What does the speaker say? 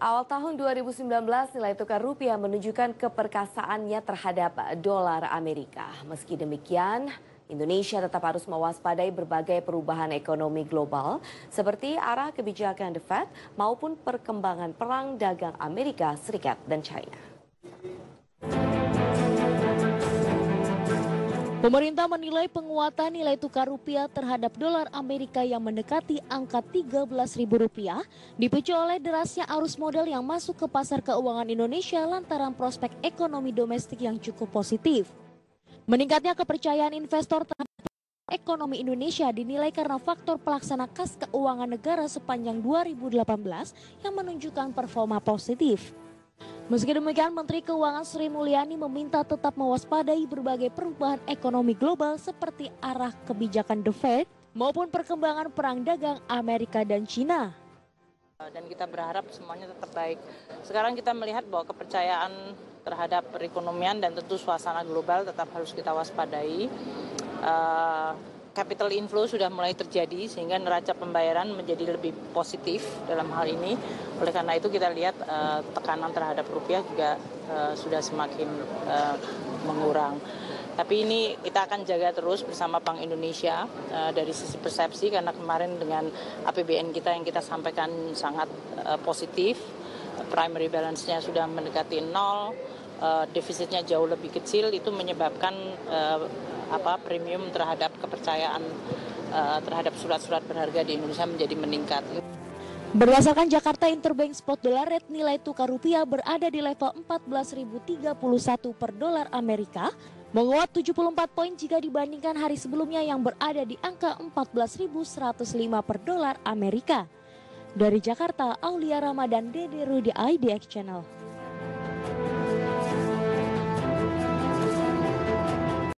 Awal tahun 2019 nilai tukar rupiah menunjukkan keperkasaannya terhadap dolar Amerika. Meski demikian, Indonesia tetap harus mewaspadai berbagai perubahan ekonomi global seperti arah kebijakan The Fed maupun perkembangan perang dagang Amerika Serikat dan China. Pemerintah menilai penguatan nilai tukar rupiah terhadap dolar Amerika yang mendekati angka Rp13.000 dipicu oleh derasnya arus modal yang masuk ke pasar keuangan Indonesia lantaran prospek ekonomi domestik yang cukup positif. Meningkatnya kepercayaan investor terhadap ekonomi Indonesia dinilai karena faktor pelaksana kas keuangan negara sepanjang 2018 yang menunjukkan performa positif. Meski demikian, Menteri Keuangan Sri Mulyani meminta tetap mewaspadai berbagai perubahan ekonomi global seperti arah kebijakan The Fed maupun perkembangan perang dagang Amerika dan China. Dan kita berharap semuanya tetap baik. Sekarang kita melihat bahwa kepercayaan terhadap perekonomian dan tentu suasana global tetap harus kita waspadai. Uh, capital inflow sudah mulai terjadi sehingga neraca pembayaran menjadi lebih positif dalam hal ini. Oleh karena itu kita lihat uh, tekanan terhadap rupiah juga uh, sudah semakin uh, mengurang. Tapi ini kita akan jaga terus bersama Bank Indonesia dari sisi persepsi karena kemarin dengan APBN kita yang kita sampaikan sangat positif, primary balance-nya sudah mendekati nol, uh, defisitnya jauh lebih kecil itu menyebabkan uh, apa premium terhadap kepercayaan uh, terhadap surat-surat berharga di Indonesia menjadi meningkat. Berdasarkan Jakarta Interbank Spot Dollar Rate, nilai tukar rupiah berada di level 14.031 per dolar Amerika, menguat 74 poin jika dibandingkan hari sebelumnya yang berada di angka 14.105 per dolar Amerika. Dari Jakarta, Aulia Ramadan, Dede Rudi IDX Channel.